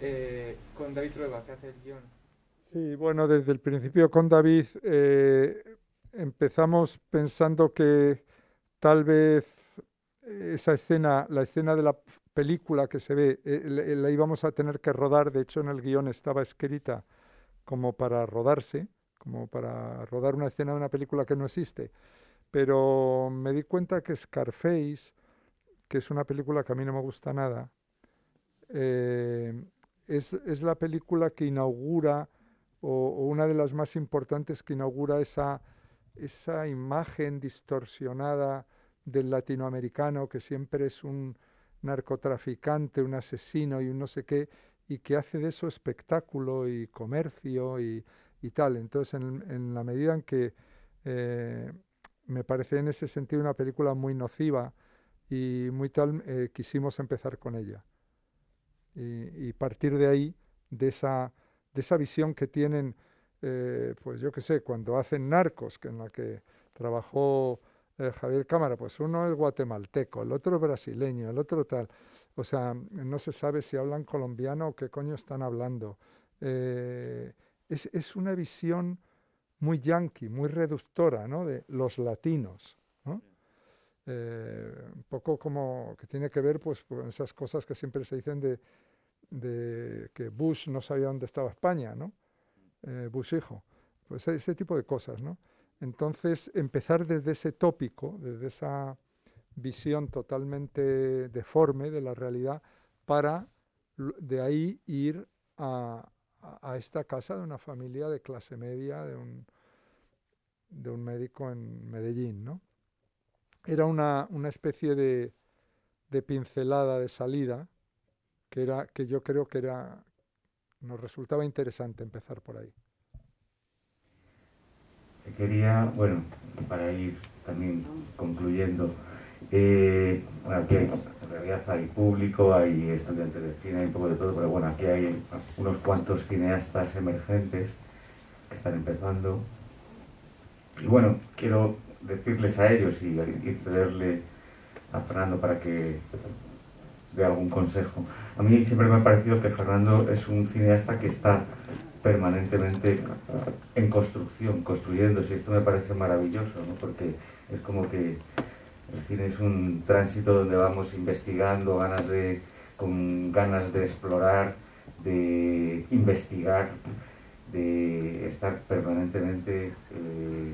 eh, con David Trueba, que hace el guion. Sí, bueno, desde el principio con David eh, empezamos pensando que tal vez esa escena, la escena de la película que se ve, eh, la íbamos a tener que rodar, de hecho en el guion estaba escrita como para rodarse, como para rodar una escena de una película que no existe, pero me di cuenta que Scarface, que es una película que a mí no me gusta nada, eh, es, es, la película que inaugura, o, o una de las más importantes que inaugura esa esa imagen distorsionada del latinoamericano que siempre es un narcotraficante, un asesino y un no sé qué, y que hace de eso espectáculo y comercio y, y tal. Entonces, en, en, la medida en que eh, me parece en ese sentido una película muy nociva y muy tal, eh, quisimos empezar con ella. Y, y, partir de ahí, de esa, de esa visión que tienen eh, pues yo qué sé, cuando hacen narcos, que en la que trabajó eh, Javier Cámara, pues uno es guatemalteco, el otro brasileño, el otro tal. O sea, no se sabe si hablan colombiano o qué coño están hablando. Eh, es, es, una visión muy yanqui, muy reductora, ¿no? De los latinos, ¿no? Eh, un poco como que tiene que ver pues con esas cosas que siempre se dicen de, de que Bush no sabía dónde estaba España, ¿no? eh, Bush hijo. Pues ese tipo de cosas, ¿no? Entonces, empezar desde ese tópico, desde esa visión totalmente deforme de la realidad, para de ahí ir a, esta casa de una familia de clase media, de un, de un médico en Medellín, ¿no? Era una, una especie de, de, pincelada de salida que, era, que yo creo que era, nos resultaba interesante empezar por ahí. Quería, bueno, para ir también concluyendo, eh, bueno, aquí hay, en realidad hay público, hay estudiantes de cine, hay un poco de todo, pero bueno, aquí hay unos cuantos cineastas emergentes que están empezando. Y bueno, quiero decirles a ellos y, cederle a Fernando para que de algún consejo. A mí siempre me ha parecido que Fernando es un cineasta que está permanentemente en construcción, construyéndose. Esto me parece maravilloso, ¿no? porque es como que el cine es un tránsito donde vamos investigando, ganas de, con ganas de explorar, de investigar, de estar permanentemente eh,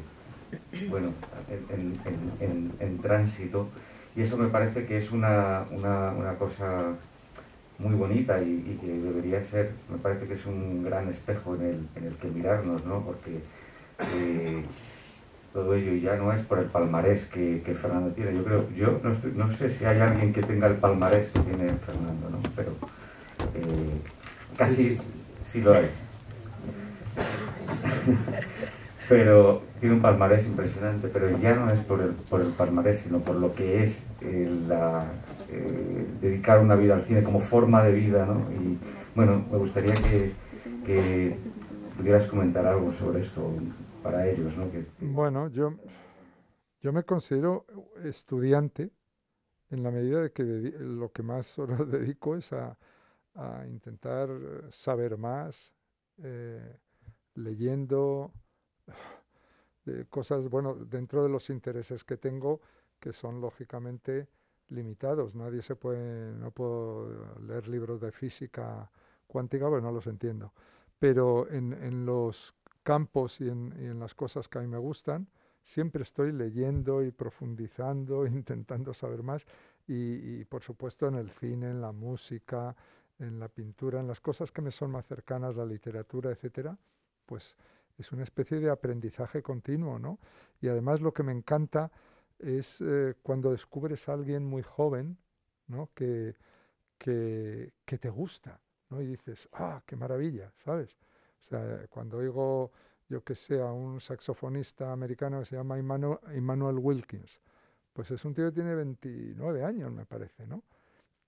bueno, en, en, en, en tránsito. Y eso me parece que es una, una, una cosa muy bonita y, y, que debería ser, me parece que es un gran espejo en el, en el que mirarnos, ¿no? Porque eh, todo ello ya no es por el palmarés que, que, Fernando tiene. Yo creo, yo no, estoy, no sé si hay alguien que tenga el palmarés que tiene Fernando, ¿no? Pero eh, casi sí, sí, sí lo hay. pero tiene un palmarés impresionante, pero ya no es por el, por el palmarés, sino por lo que es eh, la, eh, dedicar una vida al cine como forma de vida, ¿no? Y bueno, me gustaría que, pudieras comentar algo sobre esto para ellos, ¿no? Que... Bueno, yo, yo me considero estudiante en la medida de que lo que más horas dedico es a, a intentar saber más, eh, leyendo cosas, bueno, dentro de los intereses que tengo, que son lógicamente limitados. Nadie se puede, no puedo leer libros de física cuántica, porque no los entiendo. Pero en, en los campos y en, y en, las cosas que a mí me gustan, siempre estoy leyendo y profundizando, intentando saber más. Y, y, por supuesto en el cine, en la música, en la pintura, en las cosas que me son más cercanas, la literatura, etcétera, pues es una especie de aprendizaje continuo, ¿no? Y además lo que me encanta es eh, cuando descubres a alguien muy joven, ¿no? Que, que, que, te gusta, ¿no? Y dices, ah, qué maravilla, ¿sabes? O sea, cuando oigo, yo que sé, a un saxofonista americano que se llama Emmanuel Wilkins, pues es un tío que tiene 29 años, me parece, ¿no?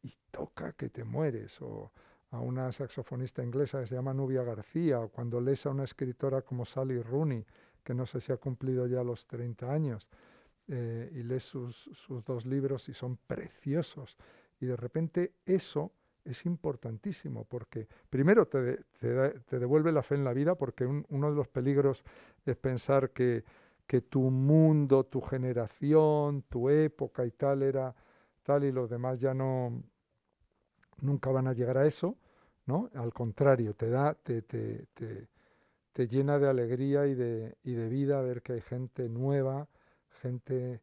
Y toca que te mueres, o a una saxofonista inglesa que se llama Nubia García, o cuando lees a una escritora como Sally Rooney, que no sé si ha cumplido ya los 30 años, eh, y lees sus, sus, dos libros y son preciosos. Y de repente eso es importantísimo, porque primero te, te, devuelve la fe en la vida, porque un, uno de los peligros es pensar que, que tu mundo, tu generación, tu época y tal era tal y los demás ya no, nunca van a llegar a eso, ¿no? Al contrario, te da, te, te, te, te llena de alegría y de, y de, vida ver que hay gente nueva, gente...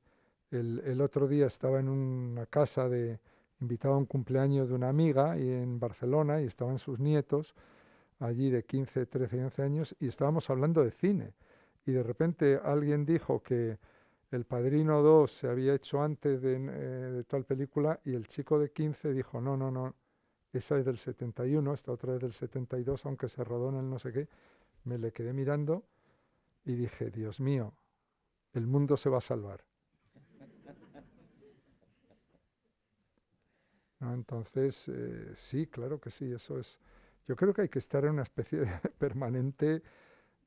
El, el, otro día estaba en una casa de... invitado a un cumpleaños de una amiga y en Barcelona y estaban sus nietos allí de 15, 13, 11 años y estábamos hablando de cine. Y de repente alguien dijo que El Padrino 2 se había hecho antes de, eh, de tal película y el chico de 15 dijo, no, no, no, esa es del 71, esta otra es del 72, aunque se rodó en el no sé qué, me le quedé mirando y dije, Dios mío, el mundo se va a salvar. Entonces, eh, sí, claro que sí, eso es. Yo creo que hay que estar en una especie de permanente,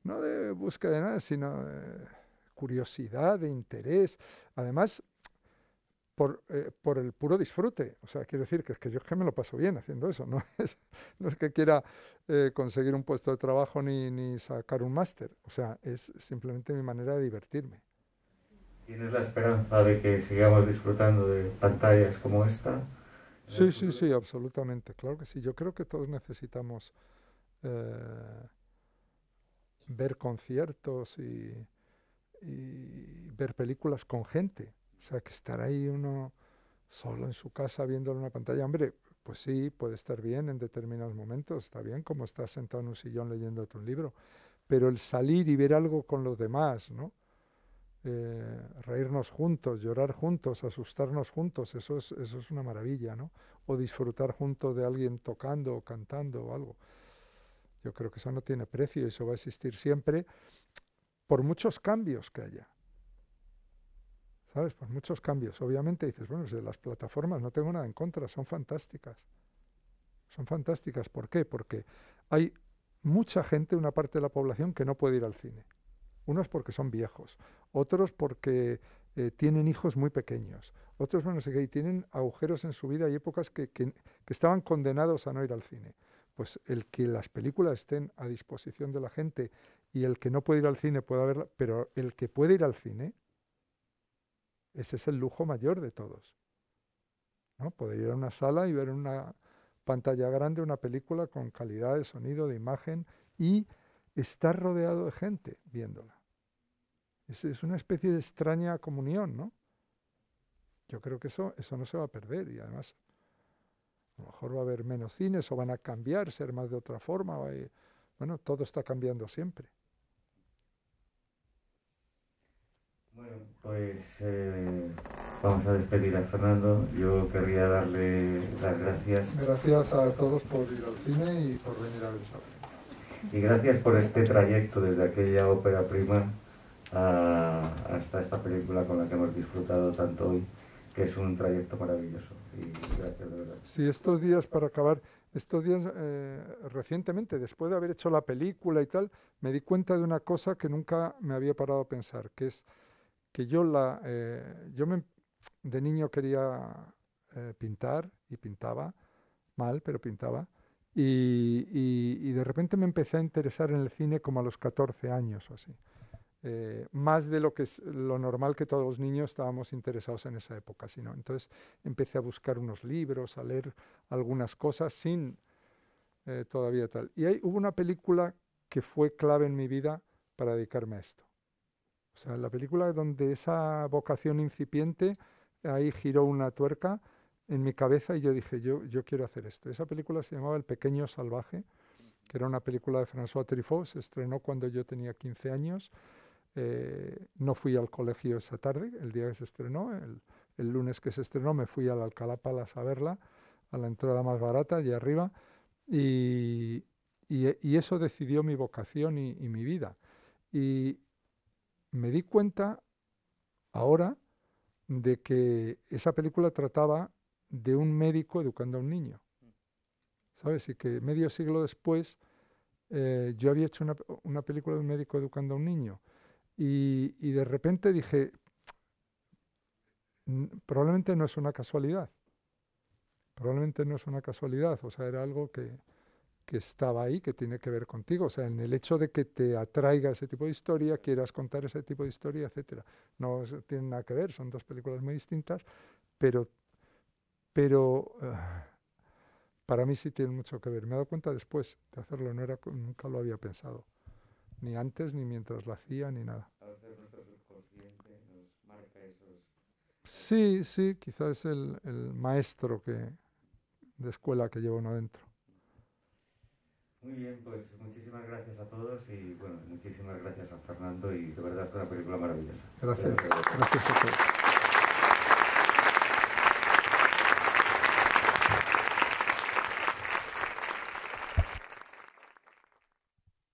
no de búsqueda de nada, sino de curiosidad, de interés. Además, por, eh, por, el puro disfrute. O sea, quiero decir que es que yo es que me lo paso bien haciendo eso. No es, no es que quiera eh, conseguir un puesto de trabajo ni, ni sacar un máster. O sea, es simplemente mi manera de divertirme. ¿Tienes la esperanza de que sigamos disfrutando de pantallas como esta? Sí, sí, sí, absolutamente. Claro que sí. Yo creo que todos necesitamos eh, ver conciertos y, y ver películas con gente o sea, que estar ahí uno solo en su casa viendo una pantalla, hombre, pues sí, puede estar bien en determinados momentos, está bien como estar sentado en un sillón leyéndote un libro, pero el salir y ver algo con los demás, ¿no? Eh, reírnos juntos, llorar juntos, asustarnos juntos, eso es, eso es una maravilla, ¿no? O disfrutar juntos de alguien tocando o cantando o algo. Yo creo que eso no tiene precio eso va a existir siempre por muchos cambios que haya. ¿Sabes? Por muchos cambios. Obviamente dices, bueno, de las plataformas no tengo nada en contra, son fantásticas. Son fantásticas. ¿Por qué? Porque hay mucha gente, una parte de la población, que no puede ir al cine. Unos porque son viejos, otros porque eh, tienen hijos muy pequeños, otros, bueno, no sé qué, y tienen agujeros en su vida y épocas que, que, que estaban condenados a no ir al cine. Pues el que las películas estén a disposición de la gente y el que no puede ir al cine pueda verla, pero el que puede ir al cine, ese es el lujo mayor de todos. ¿no? Poder ir a una sala y ver una pantalla grande una película con calidad de sonido, de imagen y estar rodeado de gente viéndola. Es, es una especie de extraña comunión, ¿no? Yo creo que eso, eso no se va a perder y además a lo mejor va a haber menos cines o van a cambiar, ser más de otra forma. bueno, todo está cambiando siempre. Bueno, pues eh, vamos a despedir a Fernando. Yo querría darle las gracias. Gracias a todos por ir al cine y por venir a ver Y gracias por este trayecto desde aquella ópera prima a, hasta esta película con la que hemos disfrutado tanto hoy, que es un trayecto maravilloso. Y gracias de verdad. Sí, estos días para acabar, estos días eh, recientemente, después de haber hecho la película y tal, me di cuenta de una cosa que nunca me había parado a pensar, que es que yo, la, eh, yo me, de niño quería eh, pintar y pintaba, mal, pero pintaba, Y, y, de repente me empecé a interesar en el cine como a los 14 años o así. Eh, más de lo que es lo normal que todos los niños estábamos interesados en esa época, sino entonces empecé a buscar unos libros, a leer algunas cosas sin todavía tal. Y ahí hubo una película que fue clave en mi vida para dedicarme a esto. O sea, la película donde esa vocación incipiente ahí giró una tuerca en mi cabeza y yo dije, yo, yo quiero hacer esto. Esa película se llamaba El Pequeño Salvaje, que era una película de François Truffaut, se estrenó cuando yo tenía 15 años. Eh, no fui al colegio esa tarde, el día que se estrenó, el, lunes que se estrenó me fui al Alcalá Palace a verla, a la entrada más barata, allí arriba, y, y, eso decidió mi vocación y mi vida. Y me di cuenta ahora de que esa película trataba de un médico educando a un niño. ¿Sabes? Y que medio siglo después eh, yo había hecho una, película de un médico educando a un niño. Y, y de repente dije, probablemente no es una casualidad. Probablemente no es una casualidad. O sea, era algo que, que estaba ahí, que tiene que ver contigo. O sea, en el hecho de que te atraiga ese tipo de historia, quieras contar ese tipo de historia, etcétera. No tiene nada que ver, son dos películas muy distintas, pero, pero uh, para mí sí tienen mucho que ver. Me he dado cuenta después de hacerlo, no era, nunca lo había pensado. Ni antes, ni mientras lo hacía, ni nada. Sí, sí, quizás es el, el maestro que, de escuela que lleva uno dentro. Muy bien, pues muchísimas gracias a todos y bueno, muchísimas gracias a Fernando y de verdad fue una película maravillosa. Gracias, gracias, gracias a todos.